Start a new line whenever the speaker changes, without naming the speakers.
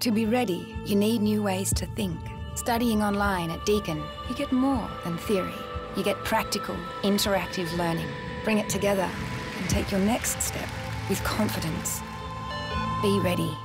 To be ready, you need new ways to think. Studying online at Deakin, you get more than theory. You get practical, interactive learning. Bring it together and take your next step with confidence. Be ready.